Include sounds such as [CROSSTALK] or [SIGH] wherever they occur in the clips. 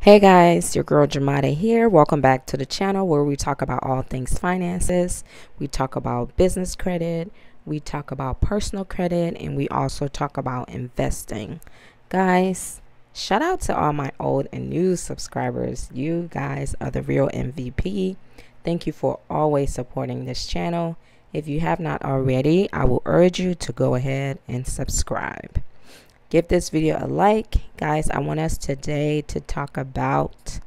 Hey guys, your girl Joemade here. Welcome back to the channel where we talk about all things finances. We talk about business credit, we talk about personal credit, and we also talk about investing. Guys, shout out to all my old and new subscribers. You guys are the real MVP. Thank you for always supporting this channel. If you have not already, I will urge you to go ahead and subscribe give this video a like. Guys i want us today to talk about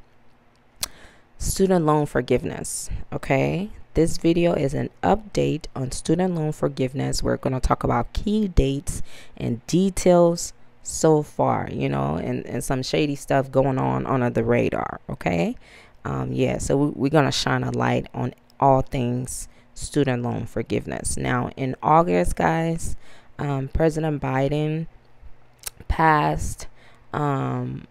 student loan forgiveness okay? This video is an update on student loan forgiveness. We're going to talk about key dates and details so far you know and, and some shady stuff going on under the radar okay? Um, yeah so we, we're going to shine a light on all things student loan forgiveness. Now in august guys um, president biden passed um,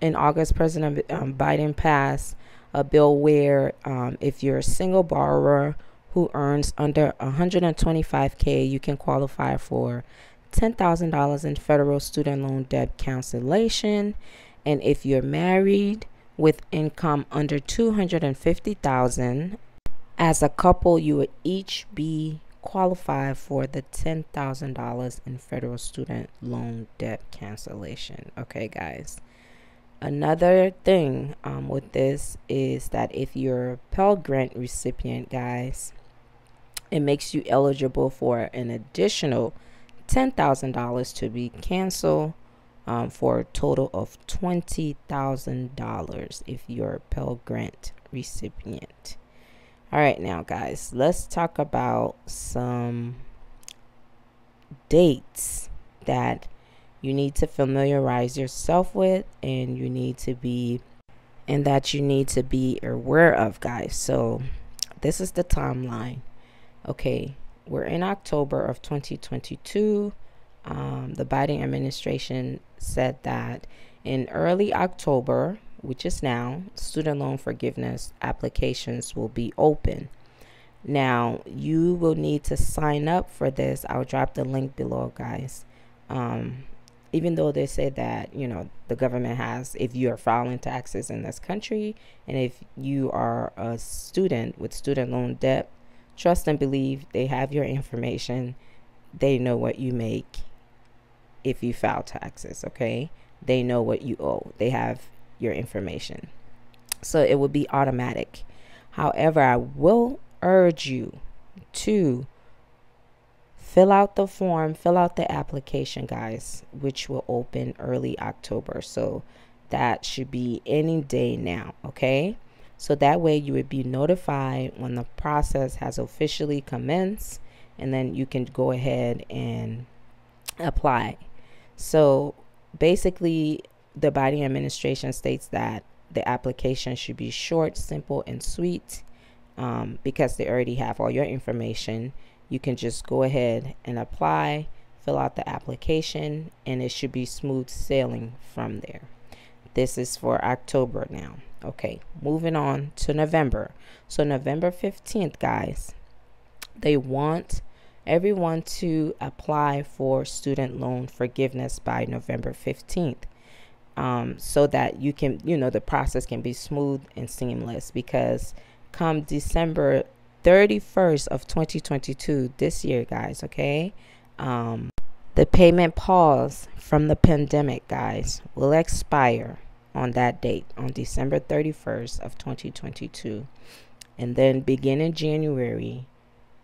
in August, President um, Biden passed a bill where um, if you're a single borrower who earns under 125K, you can qualify for $10,000 in federal student loan debt cancellation. And if you're married with income under 250,000 as a couple, you would each be qualify for the $10,000 in federal student loan debt cancellation. Okay, guys. Another thing um, with this is that if you're a Pell Grant recipient, guys, it makes you eligible for an additional $10,000 to be canceled um, for a total of $20,000 if you're a Pell Grant recipient. All right, now, guys, let's talk about some dates that you need to familiarize yourself with and you need to be and that you need to be aware of guys. So this is the timeline. Okay we're in october of 2022 um, the biden administration said that in early october which is now, student loan forgiveness applications will be open. Now, you will need to sign up for this. I'll drop the link below, guys. Um, even though they say that, you know, the government has, if you are filing taxes in this country and if you are a student with student loan debt, trust and believe they have your information. They know what you make if you file taxes, okay? They know what you owe. They have your information. So it will be automatic. However, I will urge you to fill out the form, fill out the application, guys, which will open early October. So that should be any day now, okay? So that way you would be notified when the process has officially commenced and then you can go ahead and apply. So basically the Biden administration states that the application should be short, simple, and sweet um, because they already have all your information. You can just go ahead and apply, fill out the application, and it should be smooth sailing from there. This is for October now. Okay, moving on to November. So, November 15th, guys, they want everyone to apply for student loan forgiveness by November 15th um, so that you can, you know, the process can be smooth and seamless because come December 31st of 2022, this year, guys, okay, um, the payment pause from the pandemic, guys, will expire on that date on December 31st of 2022. And then beginning January,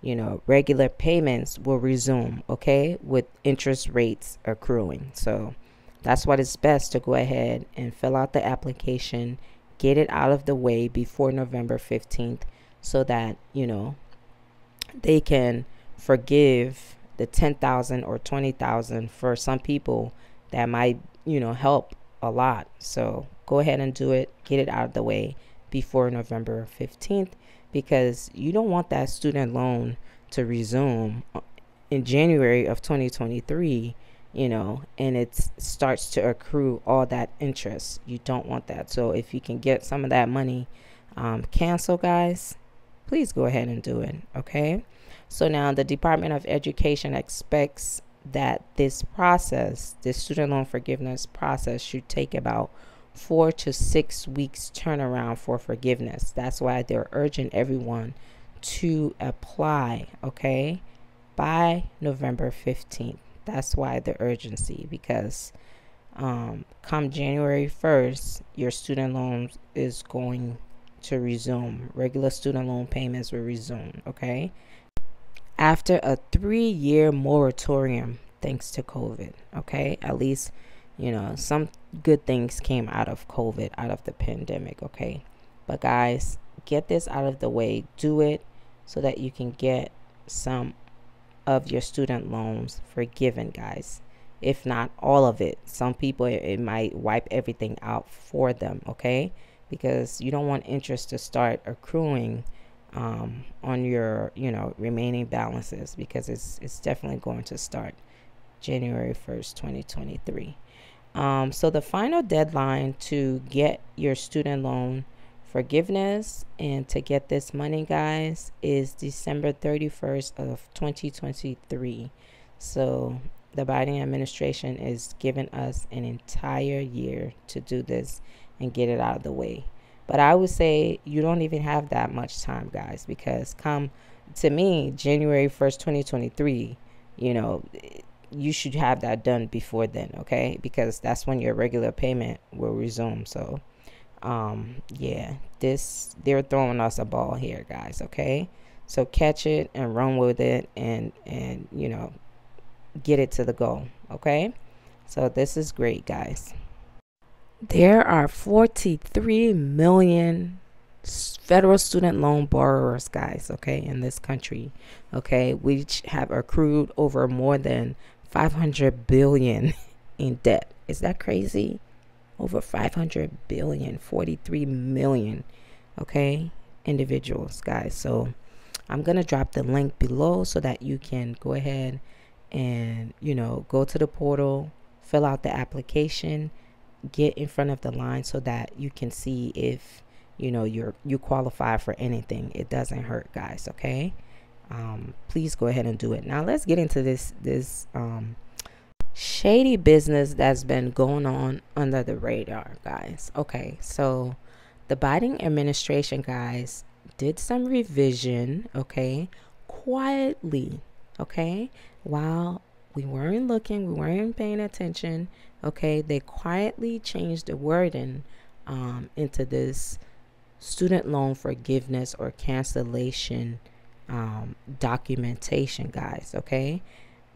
you know, regular payments will resume, okay, with interest rates accruing. So, that's what it's best to go ahead and fill out the application, get it out of the way before November 15th so that, you know, they can forgive the 10,000 or 20,000 for some people that might, you know, help a lot. So go ahead and do it, get it out of the way before November 15th because you don't want that student loan to resume uh, in January of 2023 you know, and it starts to accrue all that interest. You don't want that. So if you can get some of that money um, cancel, guys, please go ahead and do it. Okay. So now the Department of Education expects that this process, this student loan forgiveness process, should take about four to six weeks turnaround for forgiveness. That's why they're urging everyone to apply, okay, by November 15th. That's why the urgency because um, come January 1st, your student loans is going to resume. Regular student loan payments will resume, okay? After a three year moratorium, thanks to COVID, okay? At least, you know, some good things came out of COVID, out of the pandemic, okay? But guys, get this out of the way. Do it so that you can get some of your student loans forgiven, guys. If not all of it. Some people, it, might wipe everything out for them, okay? Because you don't want interest to start accruing um, on your, you know, remaining balances because it's, it's definitely going to start January 1st, 2023. Um, so the final deadline to get your student loan forgiveness and to get this money guys is December 31st of 2023 so the Biden administration is giving us an entire year to do this and get it out of the way. But I would say you don't even have that much time guys because come to me January 1st 2023 you know you should have that done before then okay? Because that's when your regular payment will resume so um yeah this they're throwing us a ball here guys okay? So catch it and run with it and and you know get it to the goal okay? So this is great guys. There are 43 million federal student loan borrowers guys okay in this country okay? Which have accrued over more than 500 billion [LAUGHS] in debt. Is that crazy over 500 billion 43 million okay individuals guys. So i'm gonna drop the link below so that you can go ahead and you know go to the portal fill out the application get in front of the line so that you can see if you know you're you qualify for anything. It doesn't hurt guys okay? Um, please go ahead and do it. Now let's get into this this um, shady business that's been going on under the radar, guys. Okay, so the Biden administration, guys, did some revision, okay, quietly, okay, while we weren't looking, we weren't paying attention, okay, they quietly changed the wording um, into this student loan forgiveness or cancellation um, documentation, guys, okay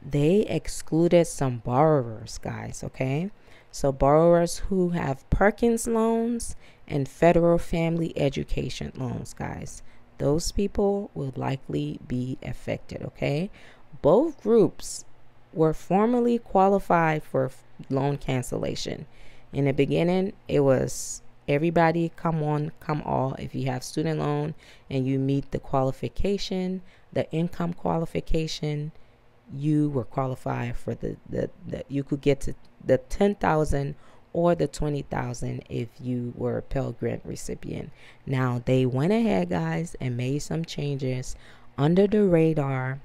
they excluded some borrowers, guys, okay? So, borrowers who have Perkins loans and federal family education loans, guys, those people will likely be affected, okay? Both groups were formally qualified for loan cancellation. In the beginning, it was everybody come on, come all. If you have student loan and you meet the qualification, the income qualification, you were qualified for the, the, the you could get to the 10,000 or the 20,000 if you were a Pell Grant recipient. Now, they went ahead, guys, and made some changes under the radar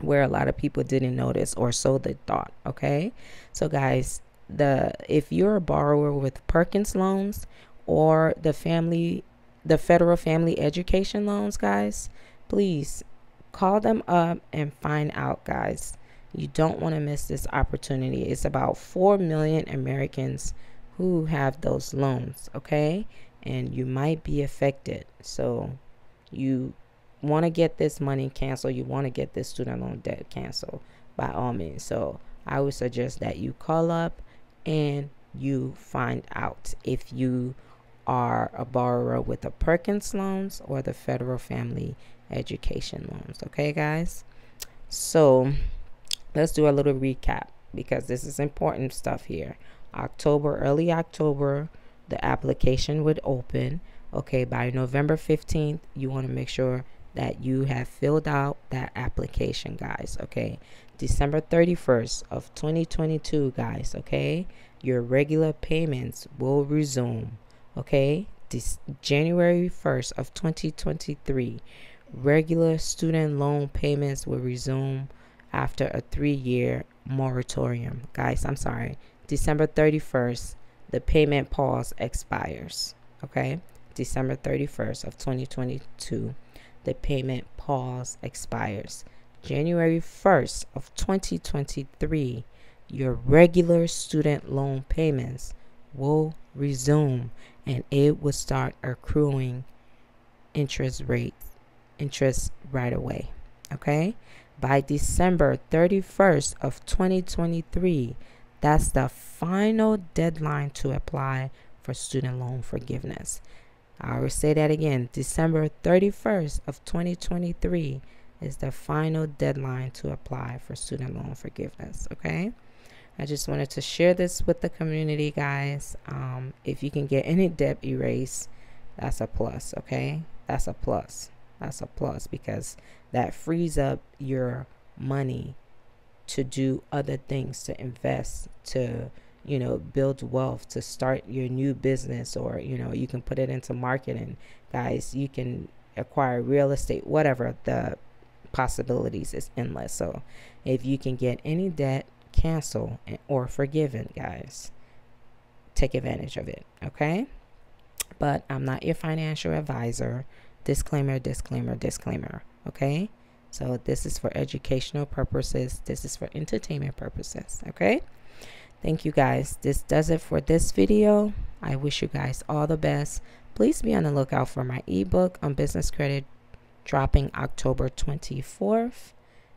where a lot of people didn't notice or so they thought, okay? So, guys, the if you're a borrower with Perkins loans or the family the federal family education loans, guys, please Call them up and find out, guys. You don't want to miss this opportunity. It's about 4 million Americans who have those loans, okay? And you might be affected. So you want to get this money canceled. You want to get this student loan debt canceled by all means. So I would suggest that you call up and you find out if you are a borrower with the Perkins loans or the federal family education loans. Okay, guys? So let's do a little recap because this is important stuff here. October, early October, the application would open. Okay, by November 15th, you want to make sure that you have filled out that application, guys. Okay, December 31st of 2022, guys. Okay, your regular payments will resume. Okay, this January 1st of 2023 Regular student loan payments will resume after a three year moratorium. Guys, I'm sorry. December 31st, the payment pause expires. Okay, December 31st of 2022, the payment pause expires. January 1st of 2023, your regular student loan payments will resume and it will start accruing interest rates interest right away okay by December 31st of 2023 that's the final deadline to apply for student loan forgiveness I will say that again December 31st of 2023 is the final deadline to apply for student loan forgiveness okay I just wanted to share this with the community, guys. Um, if you can get any debt erased, that's a plus, okay? That's a plus. That's a plus because that frees up your money to do other things, to invest, to, you know, build wealth, to start your new business, or, you know, you can put it into marketing. Guys, you can acquire real estate, whatever. The possibilities is endless. So if you can get any debt cancel or forgiven, guys. Take advantage of it, okay? But I'm not your financial advisor. Disclaimer, disclaimer, disclaimer, okay? So this is for educational purposes. This is for entertainment purposes, okay? Thank you guys. This does it for this video. I wish you guys all the best. Please be on the lookout for my ebook on business credit dropping October 24th.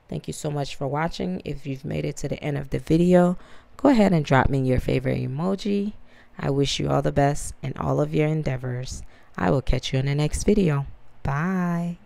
Thank you so much for watching. If you've made it to the end of the video, go ahead and drop me your favorite emoji. I wish you all the best in all of your endeavors. I will catch you in the next video. Bye.